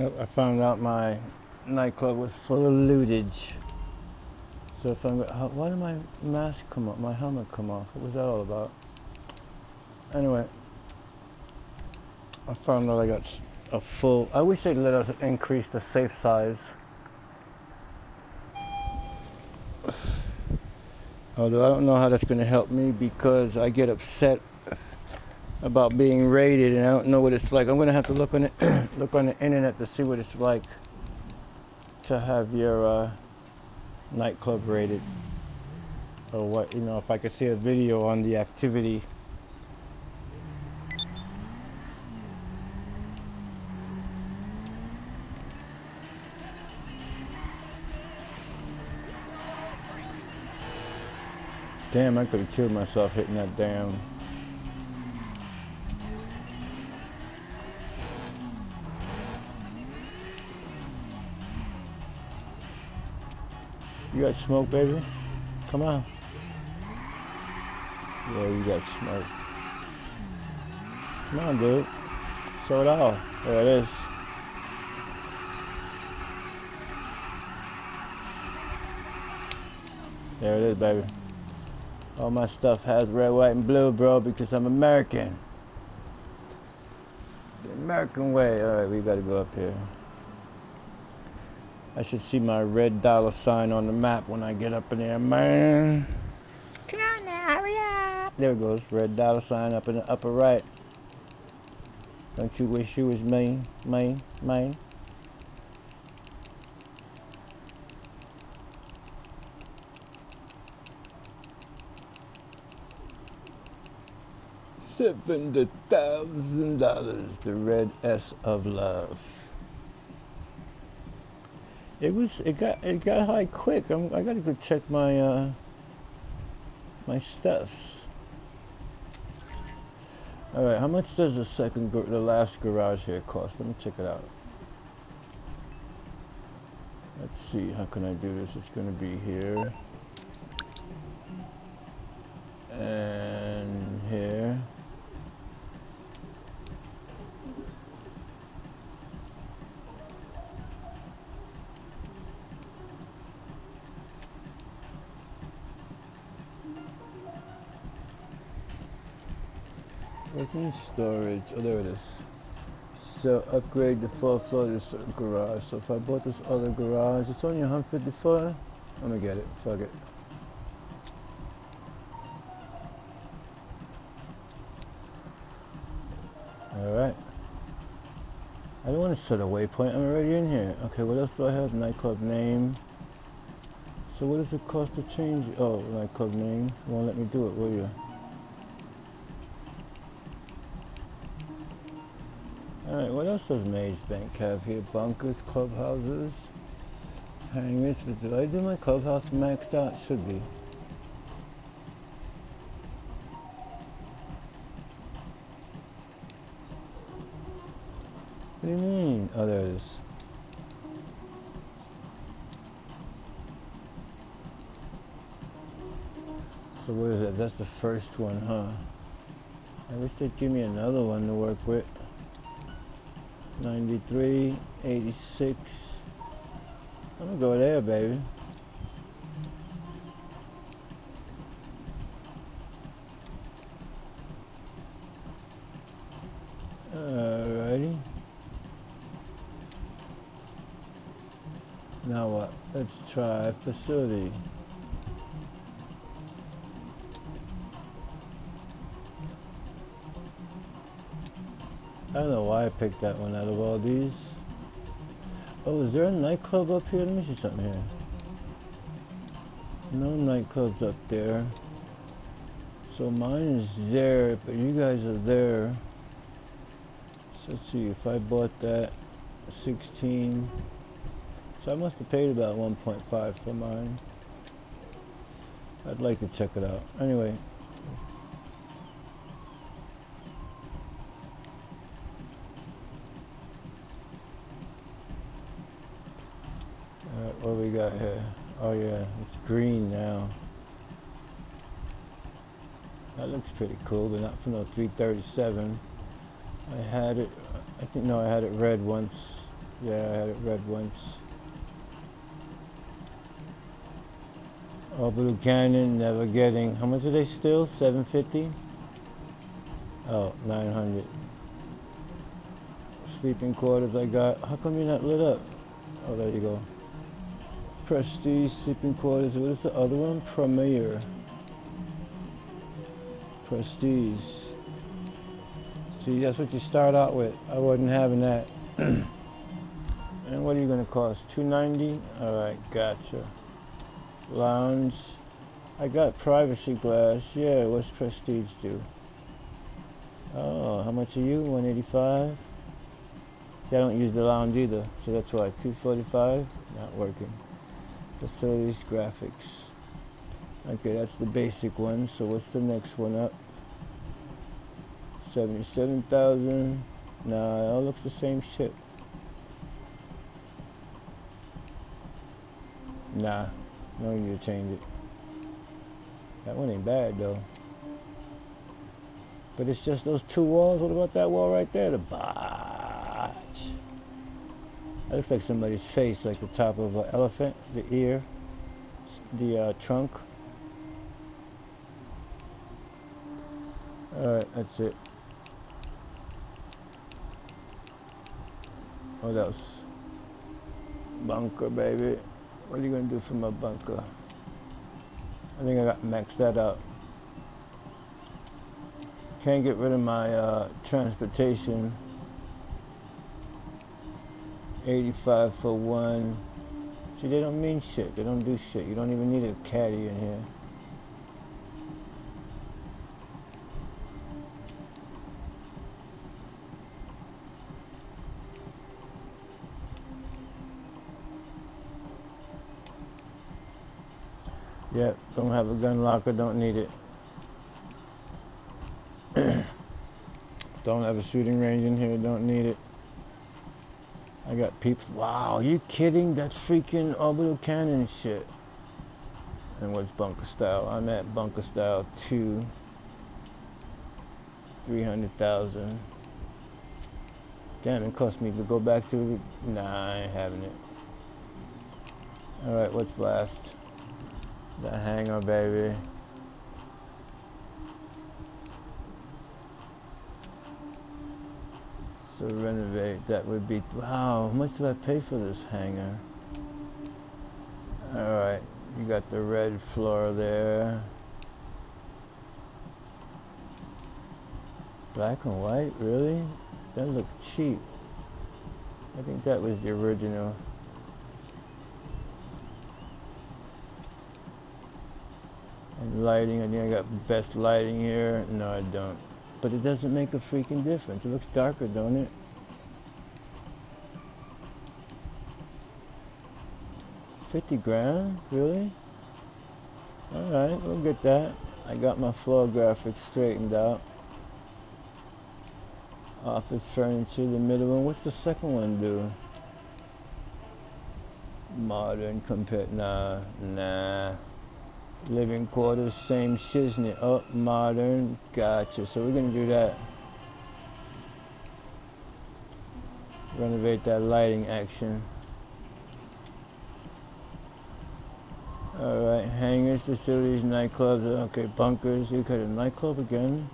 Yep, I found out my nightclub was full of lootage. So if I'm, how, why did my mask come off, my helmet come off? What was that all about? Anyway, I found out I got a full, I wish they'd let us increase the safe size. Although I don't know how that's going to help me because I get upset about being rated and I don't know what it's like. I'm to have to look on it, look on the internet to see what it's like to have your uh, nightclub rated or what you know if I could see a video on the activity Damn, I could have killed myself hitting that down. You got smoke, baby? Come on. Yeah, you got smoke. Come on, dude. Show it all. There it is. There it is, baby. All my stuff has red, white, and blue, bro, because I'm American. The American way. All right, we gotta go up here. I should see my red dollar sign on the map when I get up in there, man. Come on now, hurry up. There it goes, red dollar sign up in the upper right. Don't you wish you was me, me, me? Seventy thousand dollars, the red S of love. It was it got it got high quick. I'm, I gotta go check my uh my stuffs. All right, how much does the second the last garage here cost? Let me check it out. Let's see, how can I do this? It's gonna be here and here. What's in storage? Oh, there it is. So upgrade the fourth floor to this garage. So if I bought this other garage, it's only 154. I'm gonna get it. Fuck it. All right. I don't want to set a waypoint. I'm already in here. Okay, what else do I have? Nightclub name. So what does it cost to change? Oh, nightclub name. You won't let me do it, will you? Alright, what else does Maze Bank have here? Bunkers, clubhouses, hangars. But did I do my clubhouse maxed out? Should be. What do you mean? Oh, there it is. So what is it? That's the first one, huh? I wish they'd give me another one to work with. 93, 86. I'm gonna go there, baby. Alrighty. Now what? Let's try facility. I don't know why I picked that one out of all these. Oh, is there a nightclub up here? Let me see something here. No nightclubs up there. So mine is there, but you guys are there. So let's see, if I bought that 16. So I must have paid about 1.5 for mine. I'd like to check it out. Anyway, Alright, what we got here? Oh yeah, it's green now. That looks pretty cool, but not for no 337. I had it, I think, no, I had it red once. Yeah, I had it red once. Oh, Blue Canyon, never getting. How much are they still? 750? Oh, 900. Sleeping quarters I got. How come you're not lit up? Oh, there you go. Prestige sleeping quarters. What is the other one? Premier. Prestige. See, that's what you start out with. I wasn't having that. and what are you gonna cost? 290? Alright, gotcha. Lounge. I got privacy glass. Yeah, what's Prestige do? Oh, how much are you? 185? See, I don't use the lounge either, so that's why. 245? Not working. Facilities, graphics. Okay, that's the basic one. So what's the next one up? 77,000. Nah, it all looks the same shit. Nah, no need to change it. That one ain't bad though. But it's just those two walls. What about that wall right there? The botch. That looks like somebody's face, like the top of an elephant, the ear, the uh, trunk. Alright, that's it. What else? Bunker, baby. What are you gonna do for my bunker? I think I got maxed that out. Can't get rid of my uh, transportation. 85 for one. See, they don't mean shit. They don't do shit. You don't even need a caddy in here. Yep, don't have a gun locker, don't need it. don't have a shooting range in here, don't need it. I got peeps. Wow, you kidding? That's freaking orbital cannon shit. And what's bunker style? I'm at bunker style 2. 300,000. Damn, it cost me to go back to... Nah, I ain't having it. Alright, what's last? The hangar, baby. So renovate, that would be, wow, how much did I pay for this hangar? Alright, you got the red floor there. Black and white, really? That looked cheap. I think that was the original. And lighting, I think I got best lighting here. No, I don't. But it doesn't make a freaking difference. It looks darker, don't it? Fifty grand? Really? Alright, we'll get that. I got my floor graphics straightened out. Office furniture, the middle one. What's the second one do? Modern compared, nah, nah. Living quarters, same shiznit. Up, oh, modern. Gotcha. So we're gonna do that. Renovate that lighting action. Alright, hangars, facilities, nightclubs. Okay, bunkers. You got a nightclub again?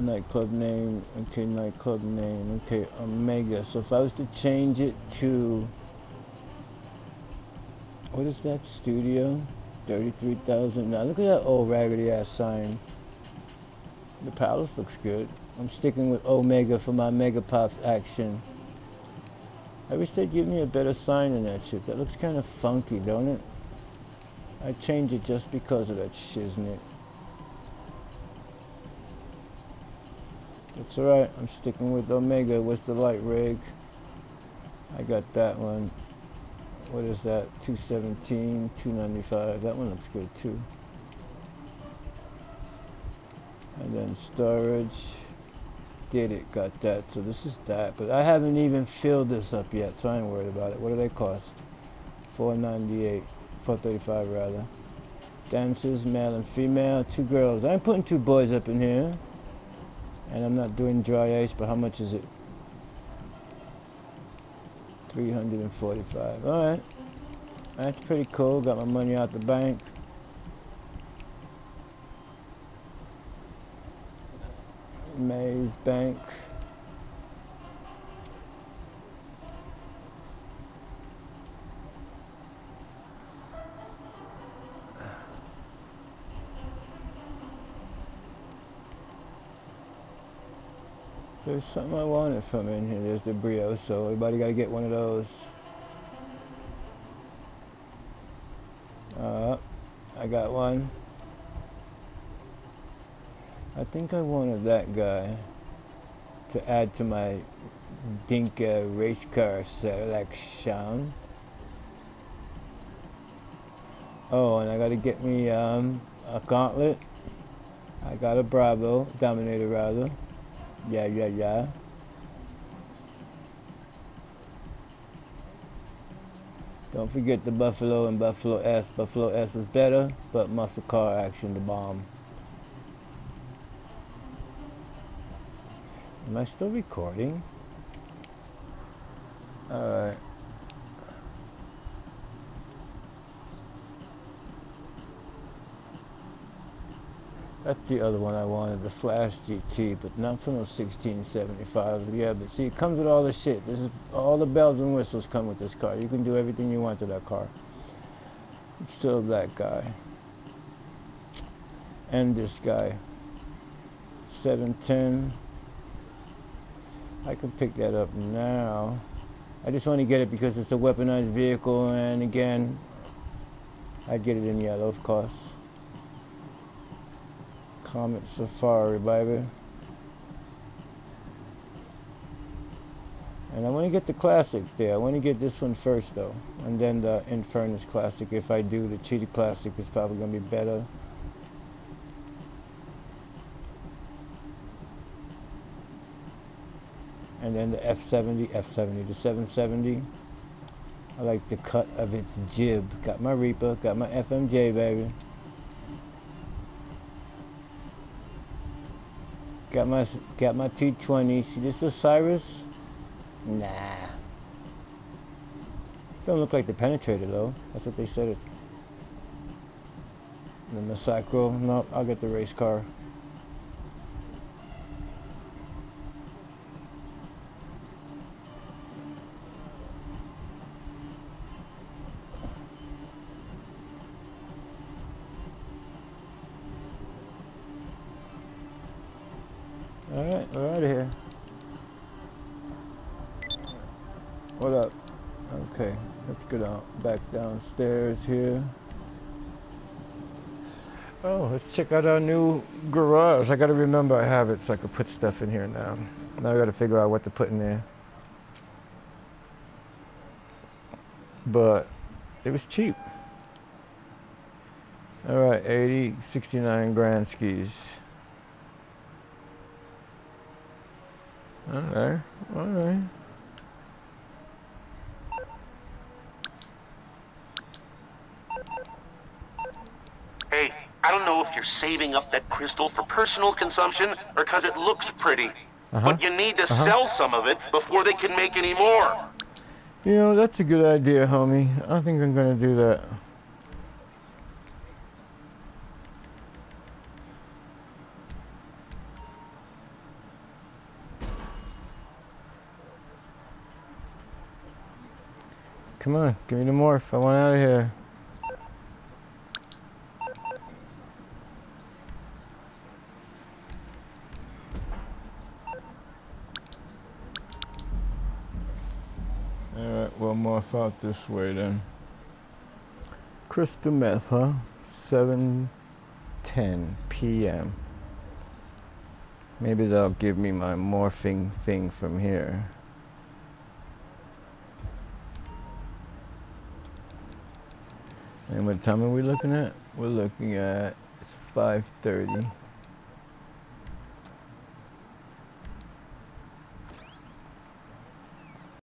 Nightclub name okay nightclub name okay omega. So if I was to change it to what is that studio? 33,000 now look at that old raggedy ass sign. The palace looks good. I'm sticking with omega for my mega pops action. I wish they'd give me a better sign than that shit. That looks kind of funky don't it? I change it just because of that shiznit That's alright, I'm sticking with Omega. What's the light rig? I got that one. What is that? 217, 295. That one looks good too. And then storage. Did it, got that. So this is that. But I haven't even filled this up yet, so I ain't worried about it. What do they cost? 498. 435 rather. Dancers, male and female. Two girls. I ain't putting two boys up in here. And I'm not doing dry ice, but how much is it? 345. Alright. That's pretty cool. Got my money out the bank. Maze Bank. There's something I wanted from in here. There's the Brio, so everybody got to get one of those. Uh, I got one. I think I wanted that guy to add to my Dinka race car selection. Oh, and I got to get me um, a gauntlet. I got a Bravo, Dominator rather. Yeah, yeah, yeah. Don't forget the Buffalo and Buffalo S. Buffalo S is better, but muscle car action the bomb. Am I still recording? Alright. That's the other one I wanted, the Flash GT, but not from the 1675. Yeah, but see, it comes with all the shit. This is all the bells and whistles come with this car. You can do everything you want to that car. It's still that guy. And this guy. 710. I can pick that up now. I just want to get it because it's a weaponized vehicle, and again, I'd get it in yellow, of course. Comet Safari, baby. And I want to get the classics there. I want to get this one first, though. And then the Infernus Classic. If I do, the Cheetah Classic is probably going to be better. And then the F70, F70, the 770. I like the cut of its jib. Got my Reaper, got my FMJ, baby. Got my got my T20. See this Osiris? Nah. Don't look like the penetrator though. That's what they said. It. And the Massacro. No, I'll get the race car. Alright, we're out of here. What up? Okay, let's go down, back downstairs here. Oh, let's check out our new garage. I gotta remember I have it so I can put stuff in here now. Now I gotta figure out what to put in there. But it was cheap. Alright, 80, 69 grand skis. Alright, alright. Hey, I don't know if you're saving up that crystal for personal consumption or because it looks pretty. Uh-huh. But you need to sell some of it before they can make any more. You know, that's a good idea, homie. I think I'm gonna do that. Come on, give me the morph. I want out of here. Alright, we'll morph out this way then. Crystal meth, huh? 7:10 p.m. Maybe they'll give me my morphing thing from here. And what time are we looking at? We're looking at it's 5:30.